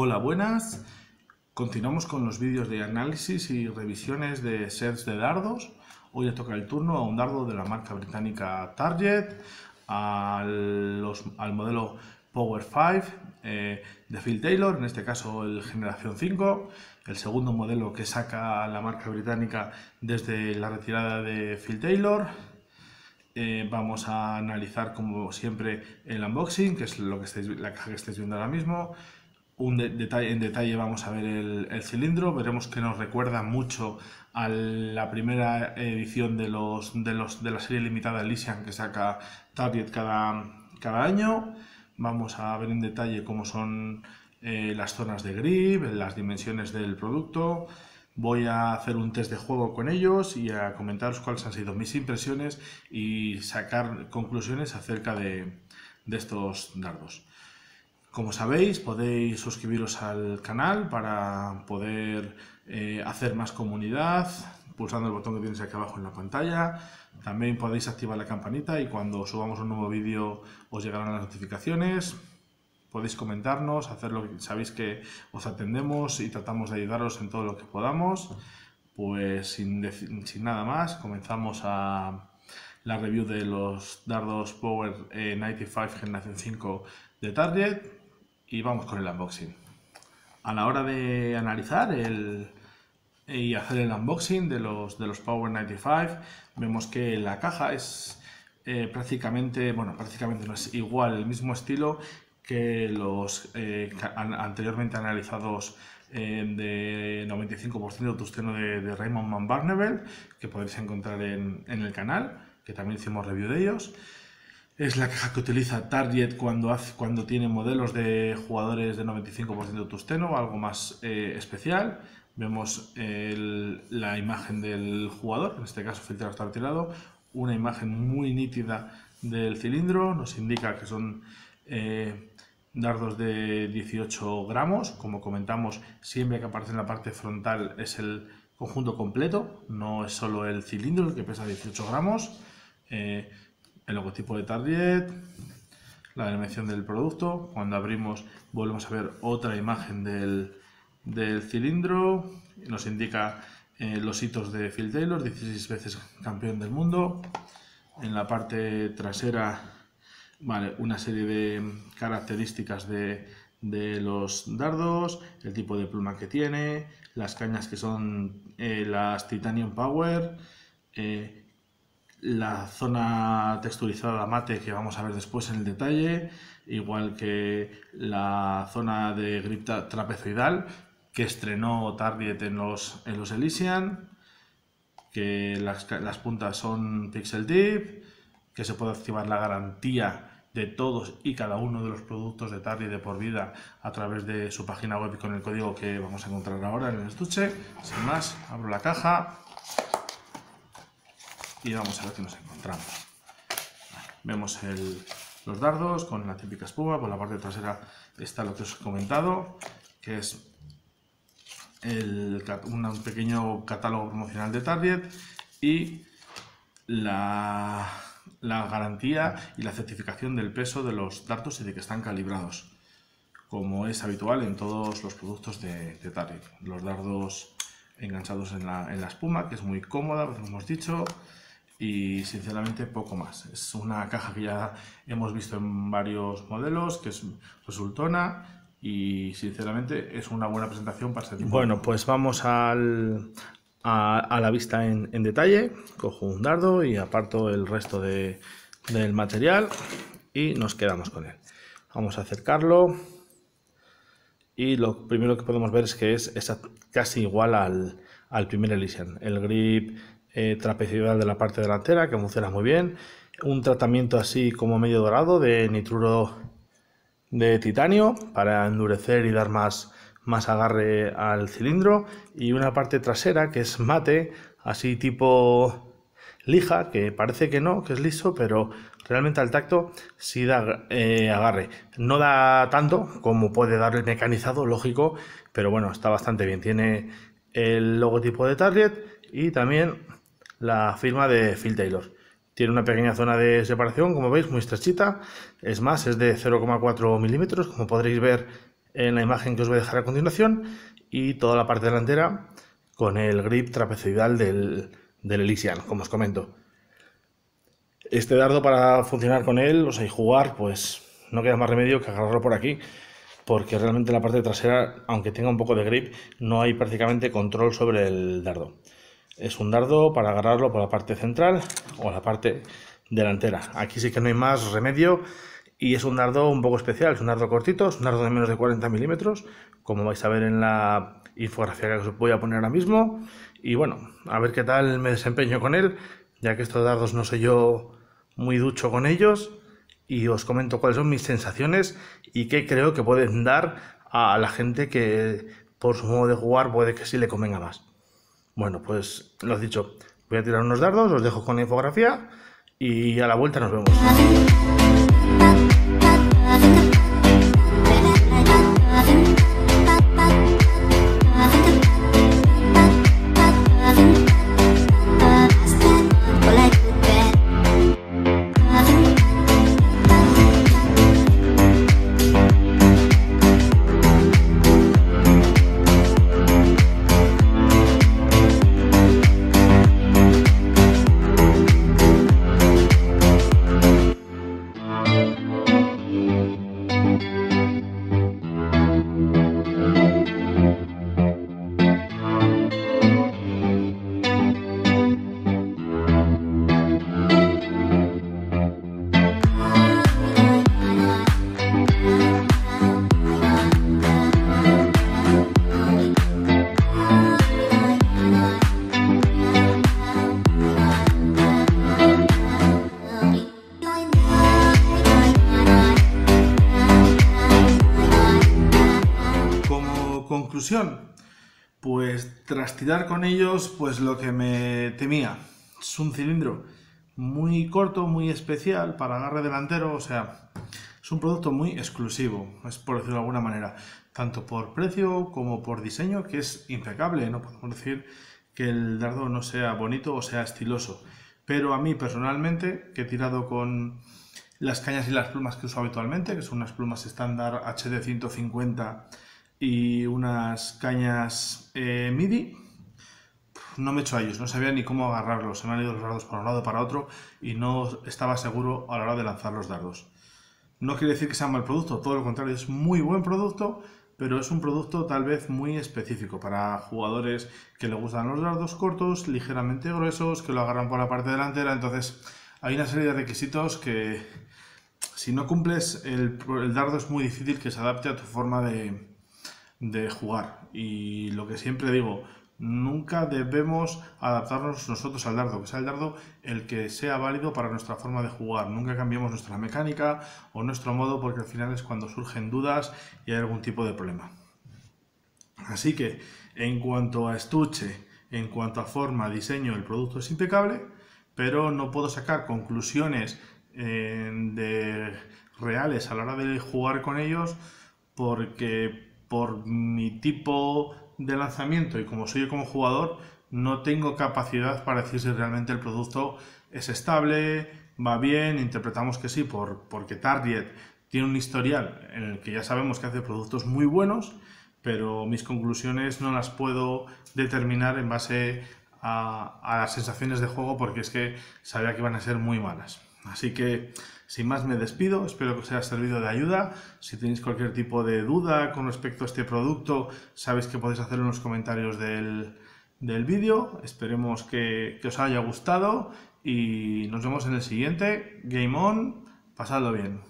Hola, buenas. Continuamos con los vídeos de análisis y revisiones de sets de dardos. Hoy le toca el turno a un dardo de la marca británica Target, al, modelo Power 5 eh, de Phil Taylor, en este caso el Generación 5, el segundo modelo que saca la marca británica desde la retirada de Phil Taylor. Eh, vamos a analizar como siempre el unboxing, que es lo que la caja que estáis viendo ahora mismo. Un detalle, en detalle vamos a ver el, cilindro, veremos que nos recuerda mucho a la primera edición de, los, de, los, de la serie limitada Elysian que saca Target cada, cada año. Vamos a ver en detalle cómo son eh, las zonas de grip, las dimensiones del producto. Voy a hacer un test de juego con ellos y a comentaros cuáles han sido mis impresiones y sacar conclusiones acerca de, estos dardos. Como sabéis, podéis suscribiros al canal para poder eh, hacer más comunidad, pulsando el botón que tienes aquí abajo en la pantalla. También podéis activar la campanita y cuando subamos un nuevo vídeo os llegarán las notificaciones. Podéis comentarnos, hacerlo, sabéis que os atendemos y tratamos de ayudaros en todo lo que podamos. Pues sin, sin nada más, comenzamos a la review de los dardos Power 95 eh, Generación 5 de Target y vamos con el unboxing. A la hora de analizar el, y hacer el unboxing de los, de los Power 95, vemos que la caja es eh, prácticamente, bueno, prácticamente no es igual, el mismo estilo que los eh, anteriormente analizados eh, de 95% de tusteno de, de, Raymond Van Barneveld, que podéis encontrar en, en, el canal, que también hicimos review de ellos. Es la caja que utiliza Target cuando, hace, cuando tiene modelos de jugadores de 95% de tusteno, algo más especial. Vemos la imagen del jugador, en este caso filtrado está retirado, una imagen muy nítida del cilindro, nos indica que son eh, dardos de 18 gramos, como comentamos, siempre que aparece en la parte frontal es el conjunto completo, no es solo el cilindro el que pesa 18 gramos, eh, el logotipo de Target, la dimensión del producto, cuando abrimos volvemos a ver otra imagen del, del cilindro, nos indica eh, los hitos de Phil Taylor, 16 veces campeón del mundo. En la parte trasera, vale, una serie de características de, los dardos, el tipo de pluma que tiene, las cañas que son eh, las Titanium Power, eh, la zona texturizada mate que vamos a ver después en el detalle, igual que la zona de grip trapezoidal que estrenó Target en los, en los Elysian, que las, las puntas son Pixel Deep, que se puede activar la garantía de todos y cada uno de los productos de Target de por vida a través de su página web con el código que vamos a encontrar ahora en el estuche. Sin más, abro la caja y vamos a ver qué nos encontramos. Vemos los dardos con la típica espuma, por la parte trasera está lo que os he comentado, que es un pequeño catálogo promocional de Target y la, garantía y la certificación del peso de los dardos y de que están calibrados, como es habitual en todos los productos de, Target. Los dardos enganchados en la, en la, espuma, que es muy cómoda, como hemos dicho, y sinceramente poco más. Es una caja que ya hemos visto en varios modelos, que es resultona y sinceramente es una buena presentación para ser Bueno, pues vamos al, a, la vista en, detalle. Cojo un dardo y aparto el resto de, del material y nos quedamos con él. Vamos a acercarlo y lo primero que podemos ver es que es, casi igual al, al primer Elysian. El grip eh, trapezoidal de la parte delantera que funciona muy bien. Un tratamiento así como medio dorado de nitruro de titanio para endurecer y dar más, más agarre al cilindro y una parte trasera que es mate, así tipo lija, que parece que no, que es liso, pero realmente al tacto sí da eh, agarre. No da tanto como puede dar el mecanizado, lógico, pero bueno, está bastante bien. Tiene el logotipo de Target y también la firma de Phil Taylor. Tiene una pequeña zona de separación, como veis, muy estrechita. Es más, es de 0,4 milímetros. Como podréis ver, en la imagen que os voy a dejar a continuación y toda la parte delantera con el grip trapezoidal del, del Elysian, como os comento. Este dardo para funcionar con él, o sea, y jugar, pues no queda más remedio que agarrarlo por aquí, porque realmente la parte trasera, aunque tenga un poco de grip, no hay prácticamente control sobre el dardo. Es un dardo para agarrarlo por la parte central o la parte delantera. Aquí sí que no hay más remedio y es un dardo un poco especial, es un dardo cortito, es un dardo de menos de 40 milímetros, como vais a ver en la infografía que os voy a poner ahora mismo. Y bueno, a ver qué tal me desempeño con él, ya que estos dardos no sé yo muy ducho con ellos y os comento cuáles son mis sensaciones y qué creo que pueden dar a la gente que por su modo de jugar puede que sí le convenga más. Bueno, pues lo dicho, voy a tirar unos dardos, os dejo con la infografía y a la vuelta nos vemos. Conclusión, pues tras tirar con ellos, pues lo que me temía. Es un cilindro muy corto, muy especial para agarre delantero, o sea, es un producto muy exclusivo, es por decirlo de alguna manera, tanto por precio como por diseño, que es impecable, no podemos decir que el dardo no sea bonito o sea estiloso, pero a mí personalmente, que he tirado con las cañas y las plumas que uso habitualmente, que son unas plumas estándar HD 150 y unas cañas eh, MIDI. No me he hecho a ellos, no sabía ni cómo agarrarlos. Se me han ido los dardos para un lado para otro y no estaba seguro a la hora de lanzar los dardos. No quiere decir que sea mal producto, todo lo contrario, es muy buen producto, pero es un producto tal vez muy específico para jugadores que le gustan los dardos cortos, ligeramente gruesos, que lo agarran por la parte delantera. Entonces, hay una serie de requisitos que si no cumples, el dardo es muy difícil que se adapte a tu forma de, de jugar. Y lo que siempre digo, nunca debemos adaptarnos nosotros al dardo, que sea el dardo el que sea válido para nuestra forma de jugar. Nunca cambiemos nuestra mecánica o nuestro modo porque al final es cuando surgen dudas y hay algún tipo de problema. Así que en cuanto a estuche, en cuanto a forma, diseño, el producto es impecable, pero no puedo sacar conclusiones eh, de reales a la hora de jugar con ellos porque por mi tipo de lanzamiento y como soy yo como jugador, no tengo capacidad para decir si realmente el producto es estable, va bien, interpretamos que sí, por, porque Target tiene un historial en el que ya sabemos que hace productos muy buenos, pero mis conclusiones no las puedo determinar en base a, a las sensaciones de juego porque es que sabía que iban a ser muy malas. Así que sin más me despido, espero que os haya servido de ayuda. Si tenéis cualquier tipo de duda con respecto a este producto, sabéis que podéis hacerlo en los comentarios del, vídeo. Esperemos que, que os haya gustado y nos vemos en el siguiente. Game on, pasadlo bien.